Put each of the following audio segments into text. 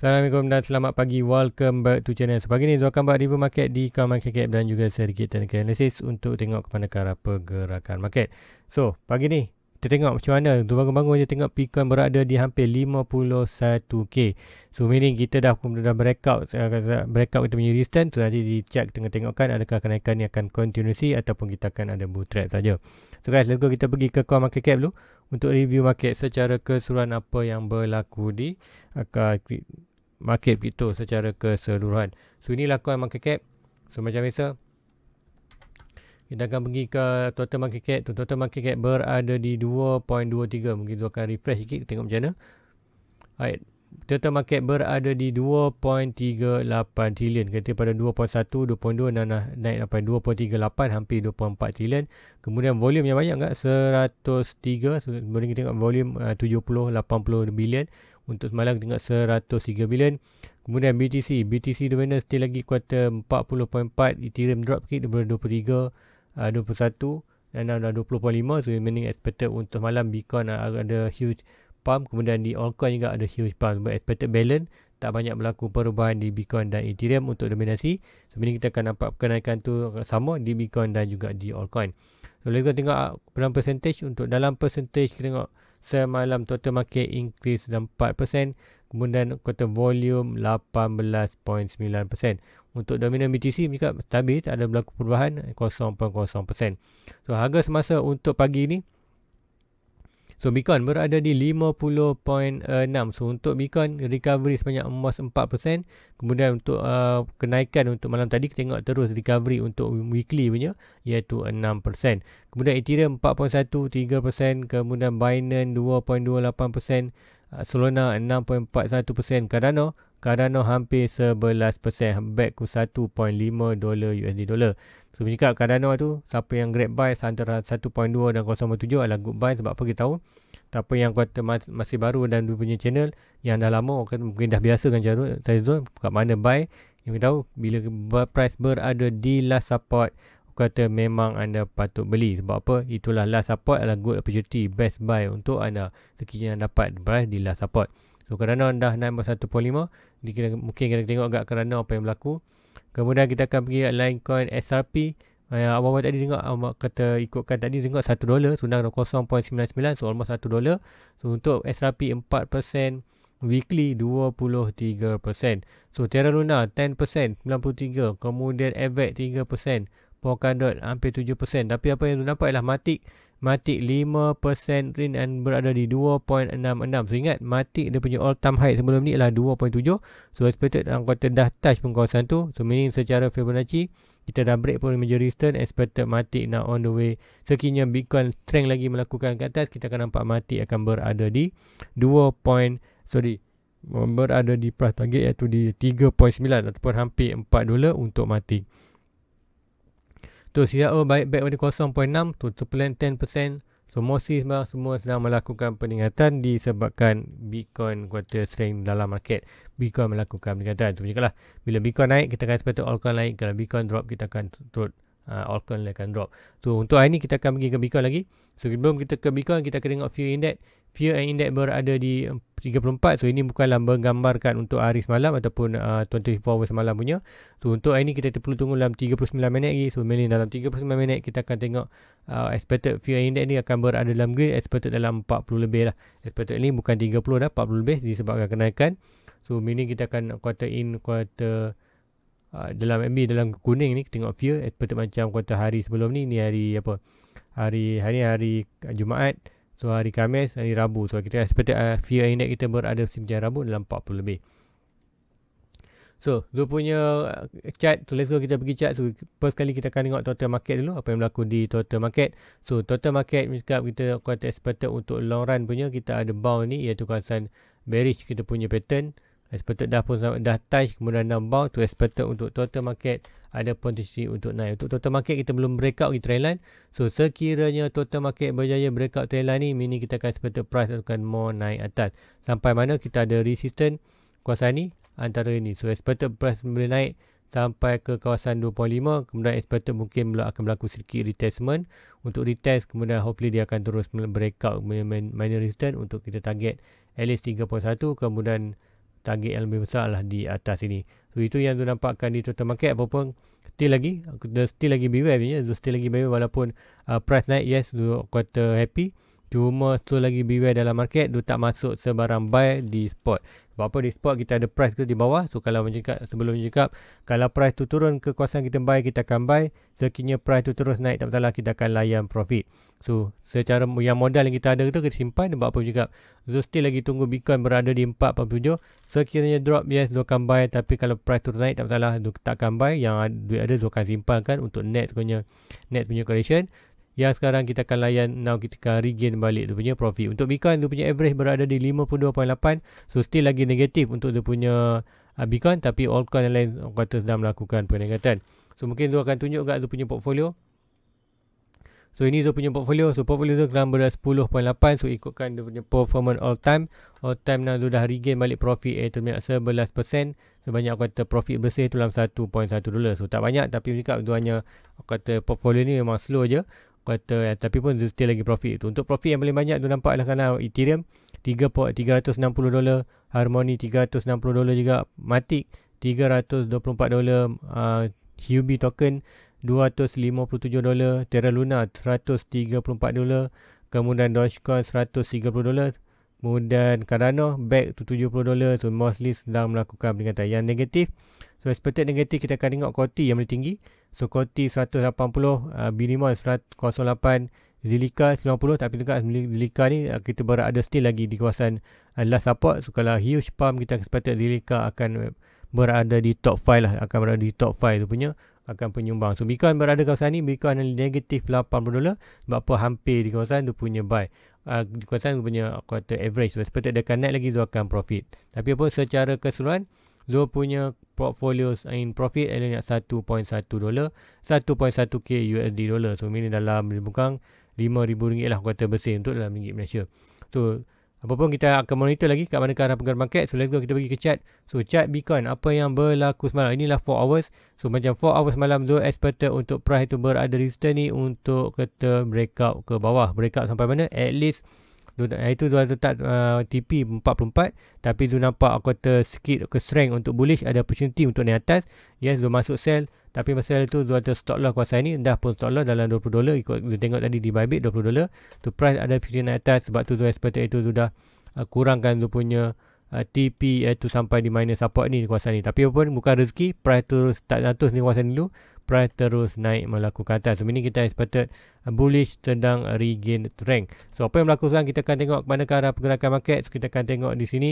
Assalamualaikum dan selamat pagi. Welcome back to channel. So, pagi ni Zul akan buat review market di Market Cap dan juga sedikit technical analysis untuk tengok kepada cara pergerakan market. So, pagi ni kita tengok macam mana. Tu bangun-bangun je tengok Bitcoin berada di hampir 51k. So, meaning kita dah dah breakout breakout kita punya resistance. So, nanti di check tengah tengokkan adakah kenaikan ni akan continuity ataupun kita akan ada bull trap saja. So guys, let's go kita pergi ke Coin Market Cap dulu untuk review market secara keseluruhan apa yang berlaku di uh, market crypto secara keseluruhan. So inilah Coin Market Cap. So macam biasa kita akan pergi ke total market cap. Total market cap berada di 2.23. Mungkin tu akan refresh sikit. Tengok macam mana. Alright. Total market berada di 2.38 trilion. Kita pada 2.1, 2.2 dan naik sampai 2.38 hampir 24 trilion. Kemudian volume yang banyak enggak? 103. So, boleh kita tengok volume uh, 70, 80 bilion. Untuk semalam kita tengok 103 bilion. Kemudian BTC. BTC dominant still lagi kuartal 40.4. Ethereum drop sikit daripada 23 uh, 21 dan dah 20.5 so meaning expected untuk malam Bitcoin uh, ada huge pump kemudian di altcoin juga ada huge pump sebab expected balance tak banyak berlaku perubahan di Bitcoin dan Ethereum untuk dominasi so meaning kita akan nampak kenaikan tu sama di Bitcoin dan juga di altcoin so let's tengok dalam percentage untuk dalam percentage kita tengok semalam total market increase 4% kemudian kota volume 18.9%. Untuk dominan BTC juga stabil, tak ada berlaku perubahan 0.0%. So harga semasa untuk pagi ini So Bitcoin berada di 50.6. So untuk Bitcoin recovery sebanyak emas 4%. Kemudian untuk uh, kenaikan untuk malam tadi kita tengok terus recovery untuk weekly punya iaitu 6%. Kemudian Ethereum 4.1 3%, kemudian Binance 2.28%, uh, Solana 6.41%, Cardano Cardano hampir 11% back ke 1.5 dolar USD dollar. So jika Cardano tu siapa yang grab buy antara 1.2 dan 0.7 adalah good buy sebab apa kita tahu? Siapa yang kata mas, masih baru dan dia punya channel yang dah lama mungkin dah biasa cara saya tu kat mana buy? Yang kita tahu bila price berada di last support kata memang anda patut beli. Sebab apa? Itulah last support adalah good opportunity best buy untuk anda. Sekiranya dapat price di last support So kerana dah naik 1.5 kita, Mungkin kita tengok agak kerana apa yang berlaku. Kemudian kita akan pergi line coin SRP uh, Abang-abang tadi tengok Abang kata ikutkan tadi tengok 1 dolar So dah 0.99 So almost 1 dolar. So untuk SRP 4% Weekly 23% So Terra Luna 10% 93 Kemudian Avet 3% Polkadot hampir 7% Tapi apa yang tu nampak ialah Matic Matic 5% rin dan berada di 2.66. So ingat Matic dia punya all time high sebelum ni adalah 2.7. So expected dalam kuartal dah touch pun kawasan tu. So meaning secara Fibonacci kita dah break pun major resistance expected Matic now on the way. Sekiranya Bitcoin strength lagi melakukan ke atas kita akan nampak Matic akan berada di 2. sorry berada di price target iaitu di 3.9 ataupun hampir 4 dolar untuk Matic. Tu CRO baik baik pada 0.6 tu tu plan 10%. So mostly semua, semua sedang melakukan peningkatan disebabkan Bitcoin kuartal strength dalam market. Bitcoin melakukan peningkatan. Tu lah bila Bitcoin naik kita akan expect altcoin naik. Kalau Bitcoin drop kita akan turut uh, altcoin akan drop. So untuk hari ni kita akan pergi ke Bitcoin lagi. So sebelum kita ke Bitcoin kita akan tengok fear index. Fear and index berada di 34 so ini bukanlah menggambarkan untuk hari semalam ataupun uh, 24 hours semalam punya so untuk hari ini kita perlu tunggu dalam 39 minit lagi so meaning dalam 39 minit kita akan tengok uh, expected fear index ni akan berada dalam green expected dalam 40 lebih lah expected ni bukan 30 dah 40 lebih disebabkan kenaikan so meaning kita akan quarter in quarter uh, dalam MB dalam kuning ni tengok fear expected macam quarter hari sebelum ni ni hari apa hari hari hari Jumaat So hari Khamis, hari Rabu. So kita expect uh, fear index kita berada macam Rabu dalam 40 lebih. So, Zul punya uh, chart. So, let's go kita pergi chart. So, first kali kita akan tengok total market dulu. Apa yang berlaku di total market. So, total market cakap kita kuat expected untuk long run punya. Kita ada bound ni iaitu kawasan bearish kita punya pattern. Expected dah pun dah touch kemudian dah bound to expected untuk total market ada potensi untuk naik. Untuk total market kita belum breakout di trend line. So sekiranya total market berjaya breakout trend line ni meaning kita akan expected price akan more naik atas. Sampai mana kita ada resistance kawasan ni antara ini. So expected price boleh naik sampai ke kawasan 2.5 kemudian expected mungkin akan berlaku sedikit retestment untuk retest kemudian hopefully dia akan terus breakout minor resistance untuk kita target at least 3.1 kemudian target yang lebih besar lah di atas ini. So itu yang tu nampakkan di total market apapun still lagi still lagi beware punya still lagi beware walaupun uh, price naik yes kata happy Cuma tu lagi beware dalam market tu tak masuk sebarang buy di spot. Sebab apa di spot kita ada price tu di bawah. So kalau macam cakap, sebelum cakap kalau price tu turun ke kawasan kita buy kita akan buy. Sekiranya price tu terus naik tak masalah kita akan layan profit. So secara yang modal yang kita ada tu kita simpan sebab apa cakap. So still lagi tunggu Bitcoin berada di 447. Sekiranya drop yes tu akan buy tapi kalau price tu naik tak masalah tu tak akan buy. Yang duit ada tu akan simpan kan untuk net punya net punya collection yang sekarang kita akan layan now kita akan regain balik dia punya profit untuk Bitcoin dia punya average berada di 52.8 so still lagi negatif untuk dia punya uh, Bitcoin tapi altcoin yang lain kata sedang melakukan peningkatan so mungkin Zul akan tunjuk kat dia punya portfolio So ini Zul punya portfolio. So portfolio Zul dalam berada 10.8. So ikutkan dia punya performance all time. All time now Zul dah regain balik profit eh, 11%. Sebanyak aku kata profit bersih tu dalam 1.1 dolar. So tak banyak tapi cakap tu hanya aku kata portfolio ni memang slow je kata ya, tapi pun still lagi profit tu. Untuk profit yang paling banyak tu nampak adalah kerana Ethereum 3, 360 dolar, Harmony 360 dolar juga, Matic 324 dolar, uh, Huobi token 257 dolar, Terra Luna 134 dolar, kemudian Dogecoin 130 dolar, kemudian Cardano back to 70 dolar, so mostly sedang melakukan peningkatan yang negatif. So expected negatif kita akan tengok Koti yang paling tinggi Sokoti 180, uh, Binimon 108, Zilika 90 tapi dekat Zilika ni uh, kita berada still lagi di kawasan uh, last support. So kalau huge pump kita expect Zilika akan berada di top 5 lah. Akan berada di top 5 tu punya akan penyumbang. So Bitcoin berada kawasan ni Bitcoin negatif 80 dolar sebab apa hampir di kawasan tu punya buy. Uh, di kawasan tu punya quarter average. So expected dia akan naik lagi tu akan profit. Tapi apa secara keseluruhan Zul punya portfolio in profit ada nak 1.1 dolar 1.1k USD dolar. So ini dalam lebih kurang 5000 ringgit lah kata bersih untuk dalam ringgit Malaysia. So apa pun kita akan monitor lagi kat mana arah penggerak market. So let's go kita pergi ke chart. So chart Bitcoin apa yang berlaku semalam? Inilah 4 hours. So macam 4 hours malam tu expected untuk price tu berada resistance ni untuk kita breakout ke bawah. Breakout sampai mana? At least itu dia letak uh, TP 44 tapi tu nampak aku kata sikit ke strength untuk bullish ada opportunity untuk naik atas. Yes dia masuk sell. Tapi pasal itu dia ada stop loss kuasa ni dah pun stop loss dalam 20 dolar. Ikut dia tengok tadi di Bybit 20 dolar. Tu price ada opportunity naik atas. Sebab tu tu expected itu sudah uh, kurangkan tu punya uh, TP iaitu sampai di minus support ni kuasa ni. Tapi pun bukan rezeki price tu start atas ni kuasa ni dulu price terus naik melakukan atas. So, ini kita expected uh, bullish sedang regain rank. So, apa yang berlaku sekarang kita akan tengok mana ke arah pergerakan market. So, kita akan tengok di sini.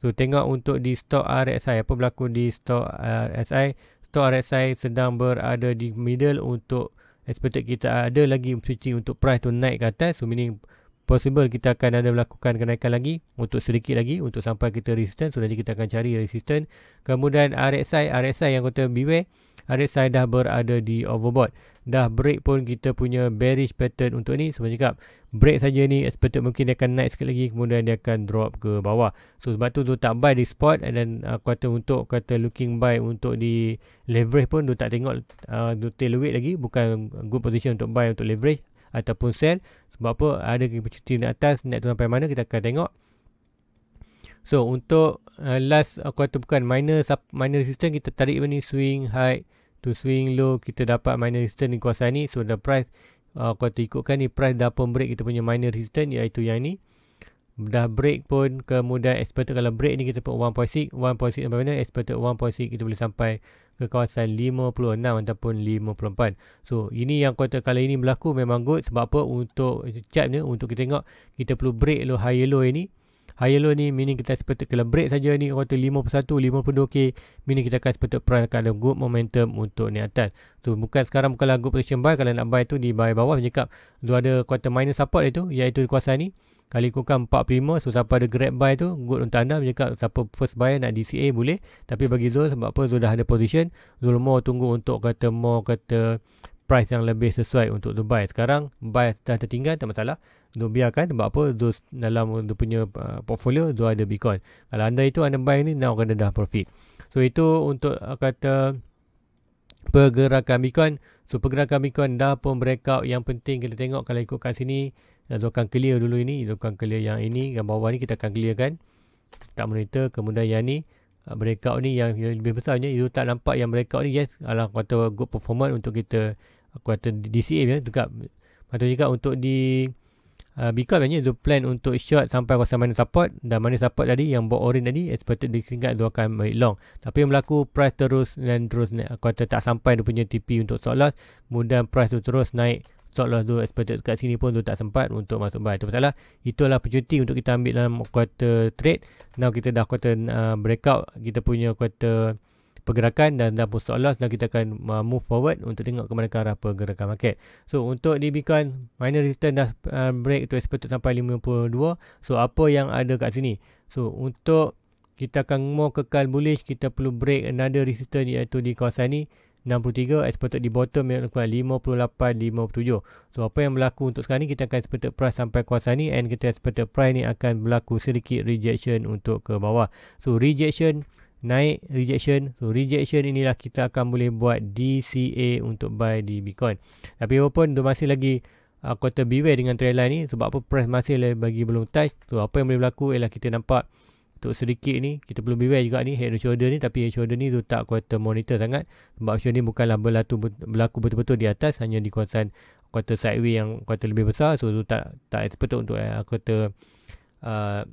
So, tengok untuk di stock RSI. Apa berlaku di stock RSI. Stock RSI sedang berada di middle untuk expected kita ada lagi switching untuk price tu naik ke atas. So, meaning possible kita akan ada melakukan kenaikan lagi untuk sedikit lagi untuk sampai kita resistance. So, nanti kita akan cari resistance. Kemudian RSI, RSI yang kata beware. RSI dah berada di overbought. Dah break pun kita punya bearish pattern untuk ni. Sebab cakap break saja ni expected mungkin dia akan naik sikit lagi kemudian dia akan drop ke bawah. So sebab tu tu tak buy di spot and then uh, kata untuk kata looking buy untuk di leverage pun tu tak tengok uh, tu tail lagi. Bukan good position untuk buy untuk leverage ataupun sell. Sebab apa ada opportunity di atas naik tu sampai mana kita akan tengok. So untuk uh, last aku kata bukan minor minor resistance kita tarik ni swing high to swing low kita dapat minor resistance di kawasan ni. So the price uh, aku kata ikutkan ni price dah pun break kita punya minor resistance iaitu yang ni. Dah break pun kemudian expected kalau break ni kita put 1.6 1.6 sampai mana expected 1.6 kita boleh sampai ke kawasan 56 ataupun 54 so ini yang kata kalau ini berlaku memang good sebab apa? Untuk chart ni untuk kita tengok kita perlu break low high low ini higher low ni meaning kita expect kalau break saja ni. Kata 51 52k meaning kita akan expect price ada good momentum untuk ni atas. Tu bukan sekarang bukanlah good position buy. Kalau nak buy tu di buy bawah. Cakap tu ada kuartal minus support itu iaitu kuasa ni. Kali kurang 45 so siapa ada grab buy tu good untuk anda. Cakap siapa first buy nak DCA boleh. Tapi bagi Zul sebab apa? Zul dah ada position. Zul mau tunggu untuk kata mau kata price yang lebih sesuai untuk tu buy. Sekarang buy dah tertinggal tak masalah. Duk biarkan sebab apa? Duk dalam dia punya uh, portfolio Duk ada Bitcoin. Kalau anda itu anda buy ni Now kena dah profit. So itu untuk uh, kata Pergerakan Bitcoin. So pergerakan Bitcoin dah pun breakout. Yang penting kita tengok Kalau ikut kat sini Duk akan clear dulu ini Duk akan clear yang ini Yang bawah ni kita akan clear kan tak monitor kemudian yang ni uh, breakout ni yang, lebih besarnya. Itu tak nampak yang breakout ni yes adalah kata good performance untuk kita kata DCA ya juga patut juga untuk di uh, Bitcoin sebenarnya itu plan untuk short sampai kawasan mana support dan mana support tadi yang buat orange tadi expected disingkat itu akan baik long. Tapi yang berlaku price terus dan terus kata tak sampai dia punya TP untuk stop loss kemudian price tu terus naik stop loss tu expected kat sini pun tu tak sempat untuk masuk buy. Tu pasal lah itulah opportunity untuk kita ambil dalam quarter trade. Now kita dah quarter uh, breakout kita punya quarter pergerakan dan dah pun stop loss dan kita akan uh, move forward untuk tengok ke mana ke arah pergerakan market. So untuk di Bitcoin minor resistance dah uh, break tu expected sampai 52. So apa yang ada kat sini? So untuk kita akan mau kekal bullish kita perlu break another resistance iaitu di kawasan ni 63 expected di bottom yang kuat 58 57. So apa yang berlaku untuk sekarang ni kita akan expected price sampai kawasan ni and kita expected price ni akan berlaku sedikit rejection untuk ke bawah. So rejection naik rejection. So rejection inilah kita akan boleh buat DCA untuk buy di Bitcoin. Tapi walaupun tu masih lagi uh, quarter beware dengan trend line ni. Sebab apa? Price masih lagi bagi belum touch. So apa yang boleh berlaku ialah kita nampak untuk sedikit ni kita perlu beware juga ni head and shoulder ni. Tapi head shoulder ni tu tak quarter monitor sangat. Sebab shoulder ni bukanlah berlaku, berlaku betul-betul di atas. Hanya di kawasan quarter sideway yang quarter lebih besar. So tu tak tak expected untuk uh, quarter uh,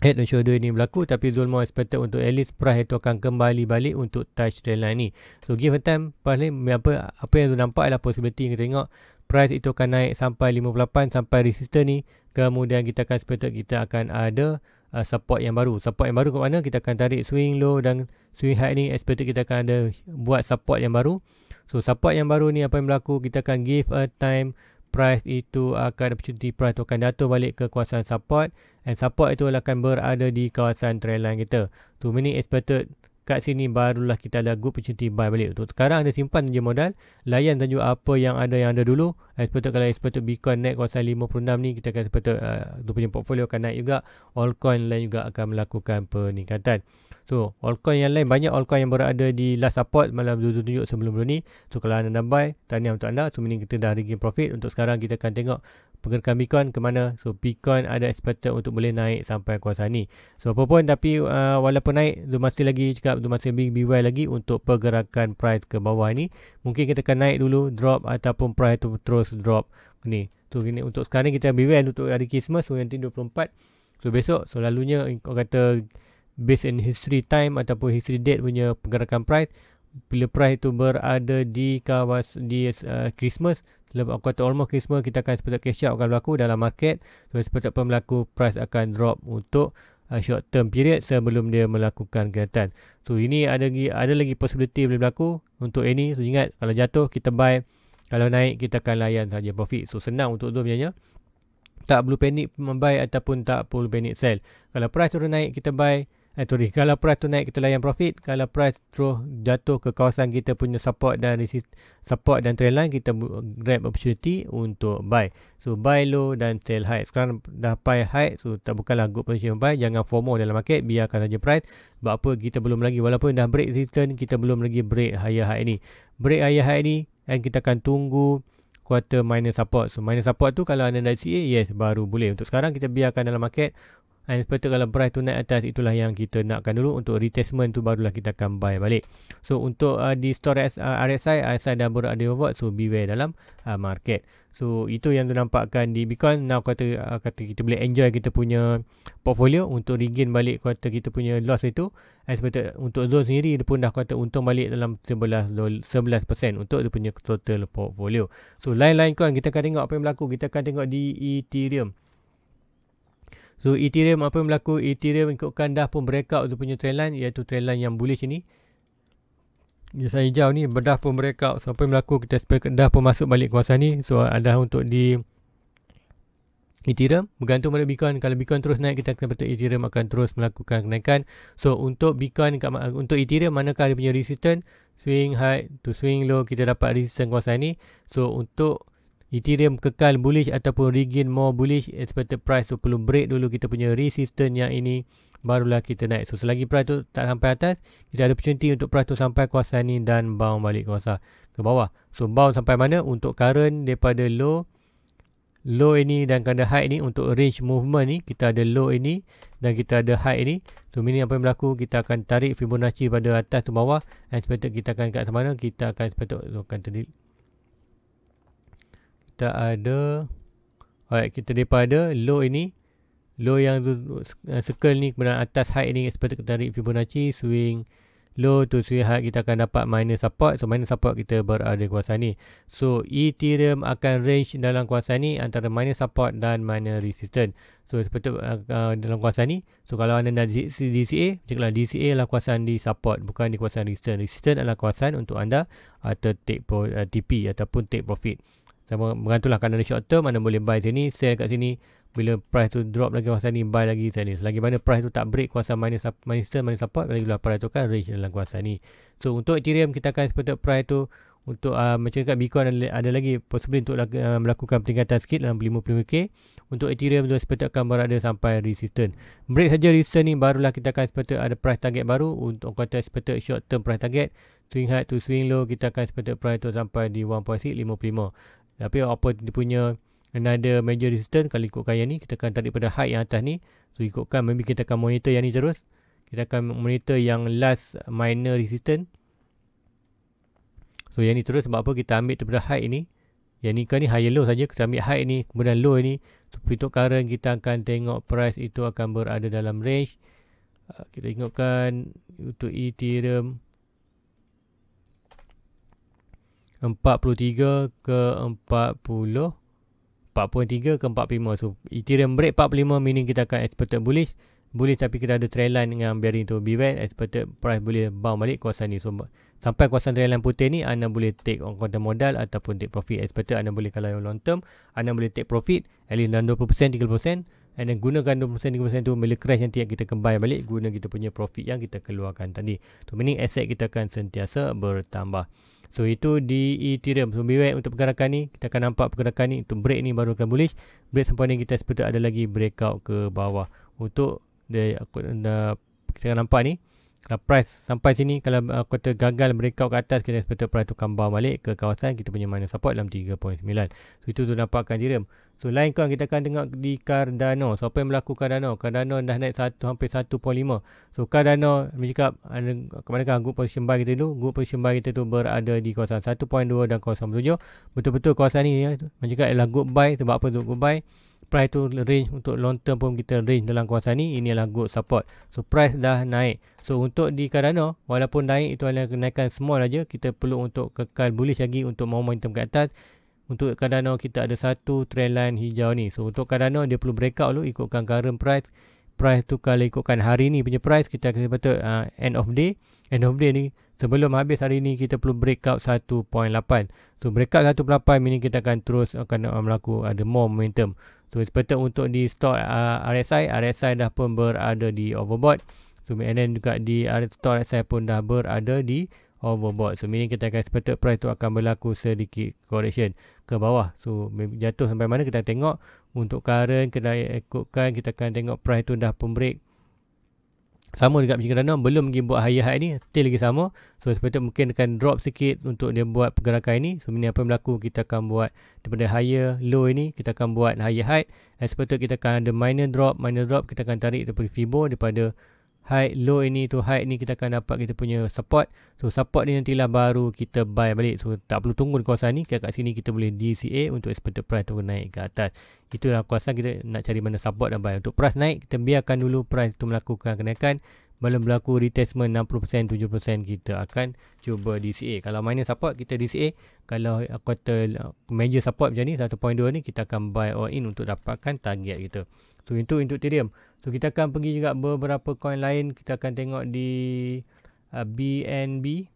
head and shoulder ini berlaku tapi Zulmo expected untuk at least price itu akan kembali balik untuk touch trend line ni. So give a time paling apa apa yang tu nampak adalah possibility yang kita tengok. Price itu akan naik sampai 58 sampai resistance ni. Kemudian kita akan expected kita akan ada uh, support yang baru. Support yang baru ke mana? Kita akan tarik swing low dan swing high ni expected kita akan ada buat support yang baru. So support yang baru ni apa yang berlaku? Kita akan give a time price itu akan opportunity price itu akan jatuh balik ke kawasan support and support itu akan berada di kawasan trendline kita. Tu meaning expected kat sini barulah kita ada good opportunity buy balik. Untuk sekarang ada simpan je modal, layan tunjuk apa yang ada yang ada dulu. Expected kalau expected Bitcoin naik kawasan 56 ni kita akan expected uh, tu punya portfolio akan naik juga. Altcoin lain juga akan melakukan peningkatan. So, altcoin yang lain banyak altcoin yang berada di last support malam tunjuk-tunjuk sebelum ni. So, kalau anda buy, tahniah untuk anda. So, meaning kita dah regain profit. Untuk sekarang kita akan tengok pergerakan Bitcoin ke mana. So, Bitcoin ada expected untuk boleh naik sampai kawasan ni. So, apa pun tapi uh, walaupun naik, tu masih lagi cakap, tu masih big BY lagi untuk pergerakan price ke bawah ni. Mungkin kita akan naik dulu, drop ataupun price tu terus drop. Ni. Tu gini untuk sekarang ni kita BY untuk hari Christmas so nanti 24. So besok so lalunya kau kata based in history time ataupun history date punya pergerakan price bila price itu berada di kawas di uh, Christmas lepas aku kata almost Christmas kita akan seperti cash out akan berlaku dalam market. So apa berlaku price akan drop untuk uh, short term period sebelum dia melakukan kegiatan. So ini ada lagi ada lagi possibility boleh berlaku untuk ini so ingat kalau jatuh kita buy. Kalau naik kita akan layan saja profit. So senang untuk tu sebenarnya tak perlu panik membuy ataupun tak perlu panik sell. Kalau price turun naik kita buy Eh, sorry, kalau price tu naik kita layan profit, kalau price terus jatuh ke kawasan kita punya support dan resist, support dan trend line kita grab opportunity untuk buy. So buy low dan sell high. Sekarang dah buy high, so tak bukanlah good position buy. Jangan FOMO dalam market, biarkan saja price. Sebab apa kita belum lagi walaupun dah break resistance, kita belum lagi break higher high ni. Break higher high ni and kita akan tunggu quarter minor support. So minor support tu kalau anda nak CA, yes baru boleh. Untuk sekarang kita biarkan dalam market And seperti kalau price tu naik atas itulah yang kita nakkan dulu untuk retestment tu barulah kita akan buy balik. So untuk uh, di store uh, RSI, RSI dah berada over so beware dalam uh, market. So itu yang tu nampakkan di Bitcoin. Now kata uh, kata kita boleh enjoy kita punya portfolio untuk regain balik kata kita punya loss itu. Seperti untuk zone sendiri dia pun dah kata untung balik dalam 11 11% untuk dia punya total portfolio. So lain-lain coin kita akan tengok apa yang berlaku. Kita akan tengok di Ethereum. So Ethereum apa yang berlaku? Ethereum ikutkan dah pun breakout tu punya trendline iaitu trendline yang bullish ini. Dia hijau ni berdah pun breakout. So apa yang berlaku? Kita expect dah pun masuk balik kawasan ni. So ada untuk di Ethereum bergantung pada Bitcoin. Kalau Bitcoin terus naik kita akan betul Ethereum akan terus melakukan kenaikan. So untuk Bitcoin untuk Ethereum manakah dia punya resistance swing high to swing low kita dapat resistance kawasan ni. So untuk Ethereum kekal bullish ataupun regain more bullish expected price tu perlu break dulu kita punya resistance yang ini barulah kita naik. So selagi price tu tak sampai atas kita ada opportunity untuk price tu sampai kawasan ni dan bounce balik kawasan ke bawah. So bounce sampai mana? Untuk current daripada low low ini dan kada high ini untuk range movement ni kita ada low ini dan kita ada high ini. So ini apa yang berlaku kita akan tarik Fibonacci pada atas tu bawah. Sepatutnya kita akan kat mana kita akan sepatutnya akan tadi kita ada alright kita daripada low ini low yang tu, uh, circle ni kemudian atas high ini sepatutnya kita tarik Fibonacci swing low to swing high kita akan dapat minor support. So minor support kita berada di kawasan ni. So ethereum akan range dalam kawasan ni antara minor support dan minor resistance. So seperti uh, uh, dalam kawasan ni so kalau anda nak DCA cakaplah DCA adalah kawasan di support bukan di kawasan resistance. Resistance adalah kawasan untuk anda atau take uh, TP ataupun take profit sama bergantunglah kalau anda short term anda boleh buy sini sell kat sini. Bila price tu drop lagi kawasan ni buy lagi sini selagi mana price tu tak break kawasan minus minus minus support lagi bila price tu kan range dalam kawasan ni. So untuk ethereum kita akan seperti price tu untuk uh, macam dekat bitcoin ada, ada lagi possible untuk uh, melakukan peningkatan sikit dalam 55k untuk ethereum tu seperti akan berada sampai resistance. Break saja resistance ni barulah kita akan seperti ada price target baru. Untuk kata seperti short term price target swing high to swing low kita akan seperti price tu sampai di 1.655 tapi apa dia punya another major resistance kalau ikutkan yang ni kita akan tarik pada height yang atas ni. So ikutkan maybe kita akan monitor yang ni terus. Kita akan monitor yang last minor resistance. So yang ni terus sebab apa? Kita ambil daripada height ni. Yang ni kan ni high low saja. Kita ambil height ni kemudian low ni. So untuk current kita akan tengok price itu akan berada dalam range. Uh, kita ingatkan untuk ethereum 43 ke 40 43 ke 45 so Ethereum break 45 meaning kita akan expected bullish. Bullish tapi kita ada trend line dengan bearing to beware expected price boleh bounce balik kawasan ni. So sampai kawasan trend line putih ni anda boleh take on counter modal ataupun take profit. Expected anda boleh kalau yang long term anda boleh take profit at least dalam 20% 30% and then gunakan 20% 30% tu bila crash nanti kita kembali balik guna kita punya profit yang kita keluarkan tadi. So meaning asset kita akan sentiasa bertambah So itu di Ethereum. So beware untuk pergerakan ni. Kita akan nampak pergerakan ni. Untuk break ni baru akan bullish. Break sampai ni kita seperti ada lagi breakout ke bawah. Untuk dia, aku, dah, kita akan nampak ni. Kalau price sampai sini. Kalau aku kata gagal breakout ke atas. Kita seperti price tu kembali balik ke kawasan. Kita punya mana support dalam 3.9. So itu tu nampakkan Ethereum. So lain kan kita akan tengok di Cardano. So apa yang berlaku Cardano? Cardano dah naik satu, hampir 1.5. So Cardano bercakap ke mana kan group position buy kita tu? Group position buy kita tu berada di kawasan 1.2 dan kawasan 7. Betul-betul kawasan ni ya. Bercakap ialah good buy. Sebab apa tu good buy? Price tu range untuk long term pun kita range dalam kawasan ni. Ini good support. So price dah naik. So untuk di Cardano walaupun naik itu adalah kenaikan small aja. Kita perlu untuk kekal bullish lagi untuk momentum ke atas untuk Cardano kita ada satu trend line hijau ni. So untuk Cardano dia perlu breakout dulu ikutkan current price. Price tu kalau ikutkan hari ni punya price kita akan sepatut uh, end of day. End of day ni sebelum habis hari ni kita perlu breakout 1.8. So breakout 1.8 meaning kita akan terus akan uh, melaku ada more momentum. So sepatut untuk di stock uh, RSI, RSI dah pun berada di overbought. So then juga di stock RSI pun dah berada di overbought. So meaning kita akan expected price tu akan berlaku sedikit correction ke bawah. So jatuh sampai mana kita tengok untuk current kita ikutkan kita akan tengok price tu dah pun break. Sama juga macam Cardano belum lagi buat higher high ni still lagi sama. So seperti mungkin akan drop sikit untuk dia buat pergerakan ini. So ini apa yang berlaku kita akan buat daripada higher low ini kita akan buat higher high. Dan seperti kita akan ada minor drop, minor drop kita akan tarik daripada Fibo daripada high low ini tu high ni kita akan dapat kita punya support. So support ni nantilah baru kita buy balik. So tak perlu tunggu kawasan ni. Kat sini kita boleh DCA untuk expected price tu naik ke atas. Itulah kawasan kita nak cari mana support dan buy. Untuk price naik kita biarkan dulu price tu melakukan kenaikan belum berlaku retestment 60% 70% kita akan cuba DCA kalau minor support kita DCA kalau kata major support macam ni 1.2 ni kita akan buy all in untuk dapatkan target kita so itu untuk Ethereum So kita akan pergi juga beberapa coin lain. Kita akan tengok di uh, BNB.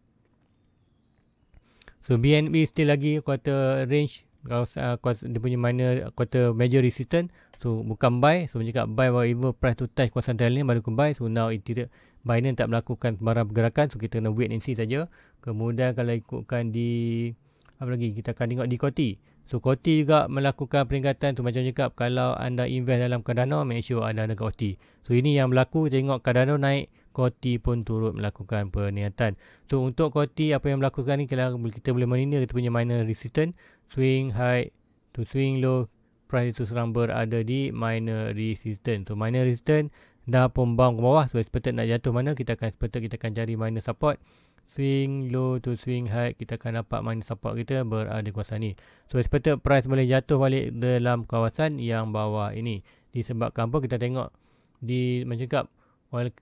So BNB still lagi kuota range. Kalau uh, dia punya mana kuota major resistance. So bukan buy. So cakap buy whatever price to touch kuasa trail ni baru ke buy. So now it tidak. Binance tak melakukan barang pergerakan. So kita kena wait and see saja. Kemudian kalau ikutkan di apa lagi kita akan tengok di Koti. So Koti juga melakukan peringatan tu macam cakap kalau anda invest dalam Cardano make sure anda ada Koti. So ini yang berlaku tengok Cardano naik Koti pun turut melakukan perniatan. So untuk Koti apa yang berlaku sekarang ni kita boleh menilai kita punya minor resistance swing high to swing low price itu serang berada di minor resistance. So minor resistance dah pun bound ke bawah. So expected nak jatuh mana kita akan expected kita akan cari minor support. Swing low to swing high kita akan dapat minor support kita berada di kawasan ni. So expected price boleh jatuh balik dalam kawasan yang bawah ini. Disebabkan apa kita tengok di mencegap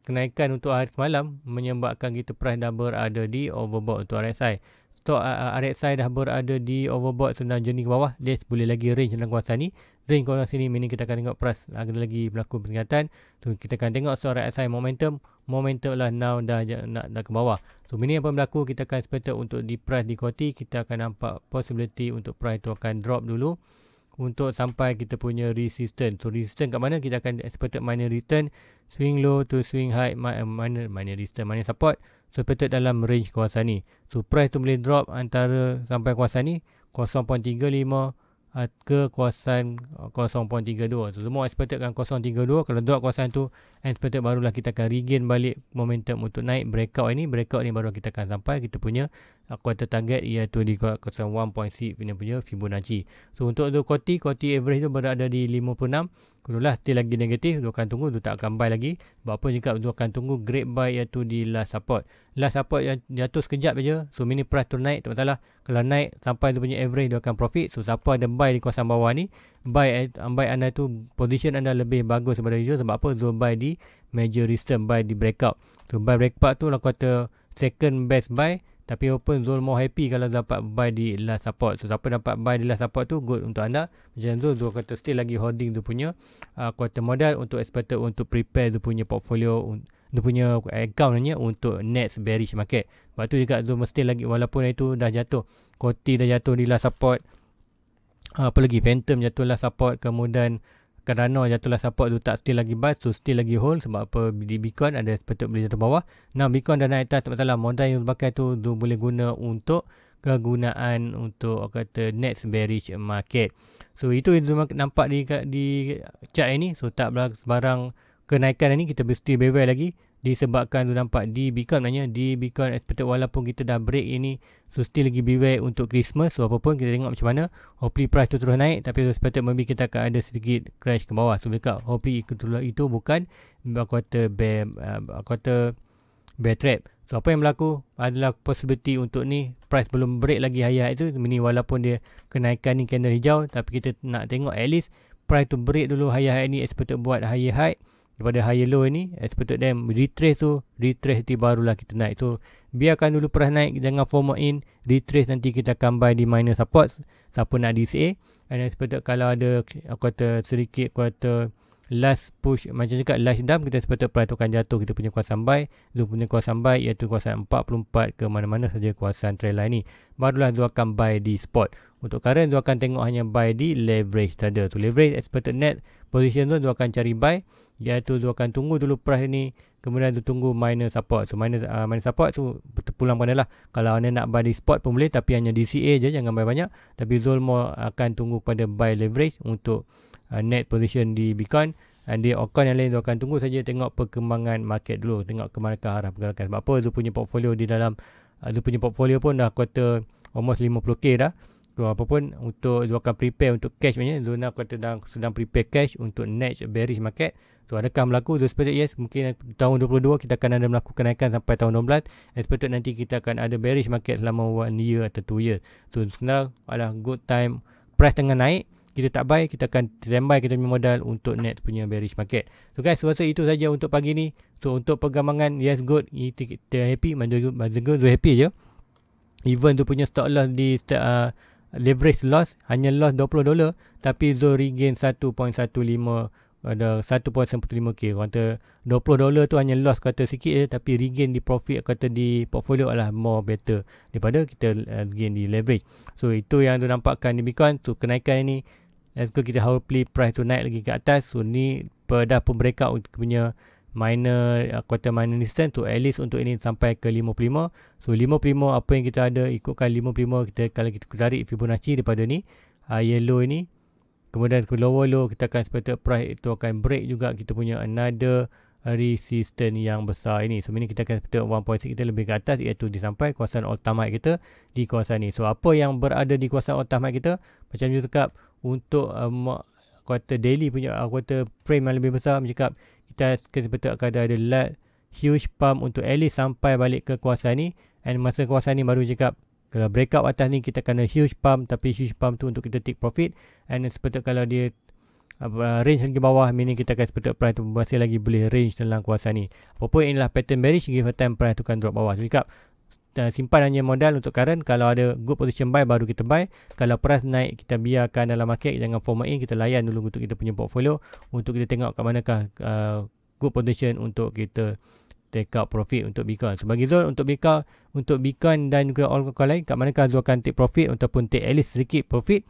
kenaikan untuk hari semalam menyebabkan kita price dah berada di overbought untuk RSI stok uh, RXI dah berada di overbought sedang jenis ke bawah. Dia boleh lagi range dalam kawasan ni. Range kawasan ni meaning kita akan tengok price ada lagi berlaku peningkatan tu kita akan tengok stok RXI momentum. Momentum lah now dah nak dah ke bawah. So meaning apa berlaku kita akan expect untuk di price di koti kita akan nampak possibility untuk price tu akan drop dulu. Untuk sampai kita punya resistance. So resistance kat mana? Kita akan expected minor return. Swing low to swing high minor minor resistance minor support expected dalam range kawasan ni. So price tu boleh drop antara sampai kawasan ni 0.35 ke kawasan 0.32. So semua expected kan 0.32 kalau drop kawasan tu expected barulah kita akan regain balik momentum untuk naik breakout ini. Breakout ni baru kita akan sampai kita punya quarter target iaitu di kawasan 1.6 ini punya Fibonacci. So untuk tu koti, koti average tu berada di 56 kalau lah still lagi negatif, dia akan tunggu, dia tak akan buy lagi. Sebab apa juga, dia akan tunggu great buy iaitu di last support. Last support yang jatuh sekejap saja. So, mini price tu naik, tak masalah. Kalau naik sampai dia punya average, dia akan profit. So, siapa ada buy di kawasan bawah ni, buy, buy anda tu, position anda lebih bagus daripada hijau. Sebab apa? Zul buy di major resistance, buy di breakout. So, buy breakout tu lah kata second best buy. Tapi open Zul more happy kalau dapat buy di last support. So siapa dapat buy di last support tu good untuk anda. Macam Zul, Zul kata still lagi holding tu punya uh, quarter modal untuk expected untuk prepare tu punya portfolio dia punya account ni untuk next bearish market. Sebab tu juga Zul mesti lagi walaupun itu dah jatuh. Koti dah jatuh di last support. Uh, apa lagi Phantom jatuh last support kemudian Cardano jatuhlah support tu tak still lagi buy so still lagi hold sebab apa? Di Bitcoin ada sepatut boleh jatuh bawah. Now Bitcoin dah naik atas tak masalah. Modal yang pakai tu tu boleh guna untuk kegunaan untuk kata next bearish market. So itu yang nampak di di chart ini. So tak sebarang kenaikan ini kita mesti beware lagi disebabkan tu nampak di Bitcoin maknanya di Bitcoin expected. Walaupun kita dah break ini so still lagi beware untuk Christmas. So apapun kita tengok macam mana. Hopefully price tu terus naik tapi expected maybe kita akan ada sedikit crash ke bawah. So dekat hopefully itu, itu bukan kata bear uh, kata bear trap. So apa yang berlaku adalah possibility untuk ni price belum break lagi higher itu ini walaupun dia kenaikan ni candle hijau tapi kita nak tengok at least price tu break dulu higher high ni expected buat higher high daripada higher low ni expected them retrace tu retrace nanti barulah kita naik. So biarkan dulu price naik jangan format in retrace nanti kita akan buy di minor support. Siapa nak DCA and expected kalau ada aku kata sedikit aku kata last push macam cakap last dump kita tu akan jatuh kita punya kawasan buy. Tu punya kawasan buy iaitu kawasan 44 ke mana-mana saja kawasan trail line ni. Barulah tu akan buy di spot. Untuk current tu akan tengok hanya buy di leverage saja. Tu leverage expected net position tu tu akan cari buy. Iaitu tu akan tunggu dulu price ni kemudian tu tunggu minor support. So minor, uh, minor support tu pulang pada lah. Kalau anda nak buy di spot pun boleh tapi hanya DCA je jangan buy banyak. Tapi Zolmo akan tunggu pada buy leverage untuk uh, net position di Bitcoin. Dan di account yang lain tu akan tunggu saja tengok perkembangan market dulu tengok ke mana arah pergerakan. Sebab apa? Tu punya portfolio di dalam uh, tu punya portfolio pun dah kata almost 50k dah. So, apa pun untuk dia akan prepare untuk cash punya. Zona kata sedang, sedang prepare cash untuk next bearish market. So adakah berlaku? Tu expected yes. Mungkin tahun 22 kita akan ada melakukan kenaikan sampai tahun 16 expected nanti kita akan ada bearish market selama 1 year atau 2 year so sebenarnya adalah good time price tengah naik kita tak buy kita akan standby kita punya modal untuk net punya bearish market. So guys rasa itu saja untuk pagi ni. So untuk pergambangan yes good. Kita happy mana juga tu happy je. Even tu punya stop loss di uh, leverage loss hanya loss 20 dolar tapi Zul regain 1.15 ada 1.15k kata 20 dolar tu hanya loss kata sikit je tapi regain di profit kata di portfolio adalah more better. Daripada kita uh, gain di leverage. So itu yang tu nampakkan di Bitcoin. Tu kenaikan ini Let's go kita hopefully price tu naik lagi ke atas. So ni dah pun breakout untuk punya minor uh, quarter minor distance tu at least untuk ini sampai ke 55. So 55 apa yang kita ada ikutkan 55 kita kalau kita tarik Fibonacci daripada ni uh, yellow ini kemudian ke lower low kita akan expected price itu akan break juga kita punya another resistance yang besar ini. So ini kita akan expected 1.6 kita lebih ke atas iaitu di sampai kawasan ultimate kita di kawasan ni. So apa yang berada di kawasan ultimate kita macam you cakap untuk um, quarter daily punya uh, quarter frame yang lebih besar mencakap kita sepatutnya akan ada light huge pump untuk at least sampai balik ke kawasan ni. And masa kawasan ni baru cakap kalau breakout atas ni kita kena huge pump tapi huge pump tu untuk kita take profit. And sepatutnya kalau dia uh, range lagi bawah meaning kita akan sepatutnya price tu masih lagi boleh range dalam kawasan ni. Apapun inilah pattern bearish give a time price tu kan drop bawah. So cakap uh, simpan hanya modal untuk current kalau ada good position buy baru kita buy kalau price naik kita biarkan dalam market jangan format in kita layan dulu untuk kita punya portfolio untuk kita tengok kat manakah uh, good position untuk kita take out profit untuk Bitcoin. Sebagai Zul untuk Bitcoin, untuk Bitcoin dan juga all-coin lain, kat manakah Zul akan take profit ataupun take at least sedikit profit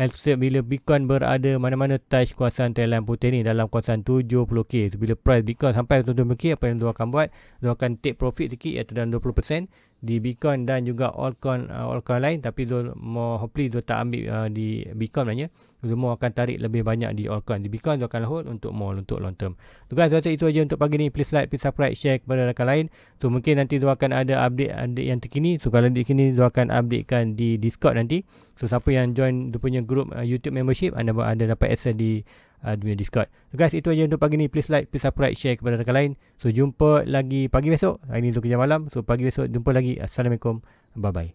Except bila Bitcoin berada mana-mana touch kawasan trendline putih ni dalam kawasan 70k. So, bila price Bitcoin sampai 70k, apa yang dia akan buat? Dia akan take profit sikit iaitu dalam 20% di Bitcoin dan juga altcoin uh, altcoin lain. Tapi dia mau hopefully dia tak ambil uh, di Bitcoin sebenarnya. Dia mau akan tarik lebih banyak di altcoin. Di Bitcoin dia akan hold untuk more untuk long term. So guys so, itu aja untuk pagi ni. Please like please subscribe share kepada rakan lain. So mungkin nanti dia akan ada update update yang terkini. So kalau di sini dia akan updatekan di Discord nanti. So siapa yang join dia punya group uh, YouTube membership anda ada dapat access di uh, dunia Discord. So guys, itu aja untuk pagi ni. Please like, please subscribe, share kepada rakan lain. So jumpa lagi pagi besok. Hari ni untuk kerja malam. So pagi besok jumpa lagi. Assalamualaikum. Bye